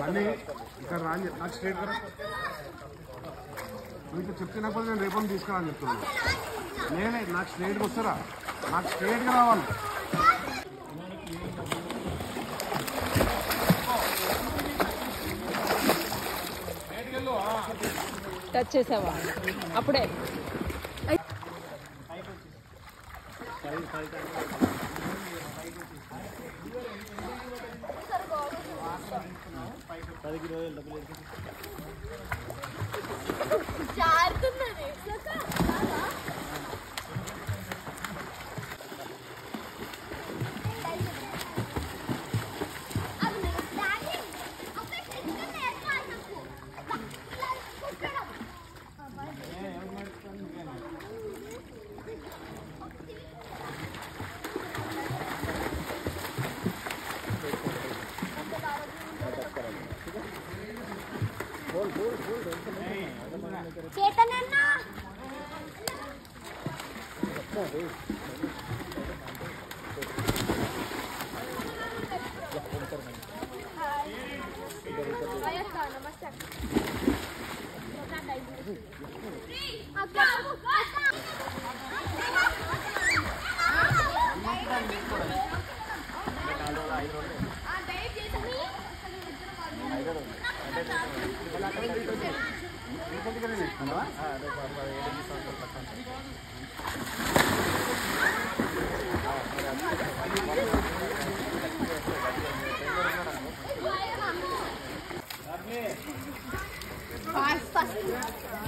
మళ్ళీ ఇక్కడ రాని నాకు స్ట్రేట్ కదా. మీకు చెప్తున్నప్పుడు నేను రేపు తీసుకురాని చెప్తున్నాను నేనే నాకు స్ట్రేట్గా వస్తారా? నాకు స్ట్రేట్గా రావాలి. టచ్ చేసావా? అప్పుడే. പതികിരോ ഉണ്ടപ്പോൾ ചാർത്തുന്നു. చేతనన్నా నమస్తే Five, five.